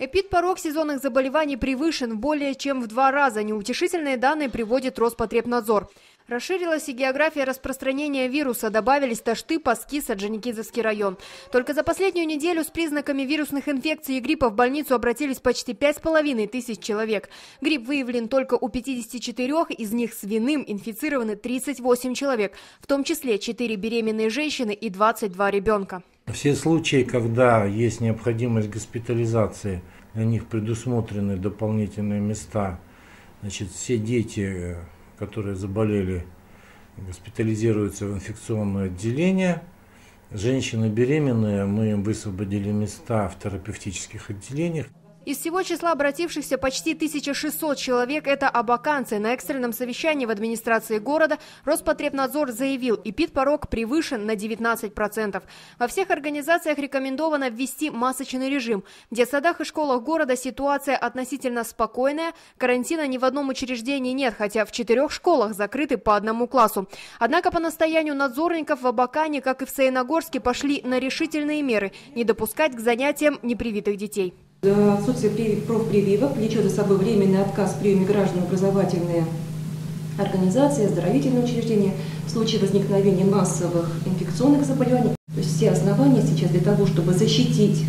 Эпидпорог сезонных заболеваний превышен более чем в два раза. Неутешительные данные приводит Роспотребнадзор. Расширилась и география распространения вируса, добавились Ташты, Паски, Саджаникидзевский район. Только за последнюю неделю с признаками вирусных инфекций и гриппа в больницу обратились почти 5,5 тысяч человек. Грипп выявлен только у 54, из них свиным инфицированы 38 человек, в том числе 4 беременные женщины и 22 ребенка. Все случаи, когда есть необходимость госпитализации, для них предусмотрены дополнительные места. Значит, все дети, которые заболели, госпитализируются в инфекционное отделение. Женщины беременные, мы им высвободили места в терапевтических отделениях. Из всего числа обратившихся почти 1600 человек – это абаканцы. На экстренном совещании в администрации города Роспотребнадзор заявил, и порог превышен на 19%. Во всех организациях рекомендовано ввести масочный режим. В детсадах и школах города ситуация относительно спокойная. Карантина ни в одном учреждении нет, хотя в четырех школах закрыты по одному классу. Однако по настоянию надзорников в Абакане, как и в Саяногорске, пошли на решительные меры – не допускать к занятиям непривитых детей. Отсутствие профпрививок влечет за собой временный отказ в приеме граждан образовательные организации, оздоровительные учреждения в случае возникновения массовых инфекционных заболеваний. То есть все основания сейчас для того, чтобы защитить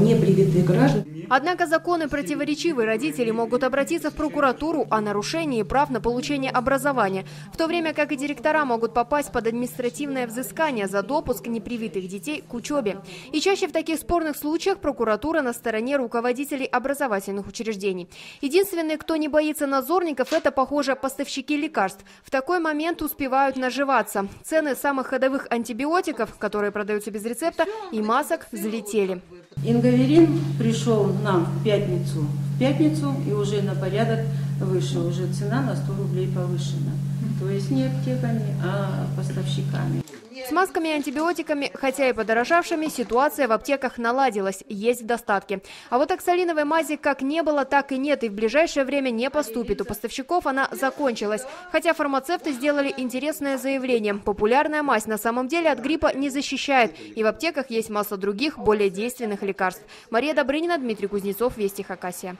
непривитых граждан. Однако законы противоречивы. Родители могут обратиться в прокуратуру о нарушении прав на получение образования, в то время как и директора могут попасть под административное взыскание за допуск непривитых детей к учебе. И чаще в таких спорных случаях прокуратура на стороне руководителей образовательных учреждений. Единственный, кто не боится надзорников, это, похоже, поставщики лекарств. В такой момент успевают наживаться. Цены самых ходовых антибиотиков, которые продаются без рецепта, и масок взлетели. Ингаверин пришел нам в пятницу, в пятницу и уже на порядок выше, уже цена на 100 рублей повышена. То есть не аптеками, а поставщиками. С масками и антибиотиками, хотя и подорожавшими, ситуация в аптеках наладилась, есть в достатке. А вот оксалиновой мази как не было, так и нет, и в ближайшее время не поступит. У поставщиков она закончилась. Хотя фармацевты сделали интересное заявление. Популярная мазь на самом деле от гриппа не защищает, и в аптеках есть масса других, более действенных лекарств. Мария Добрынина, Дмитрий Кузнецов, Вести Хакасия.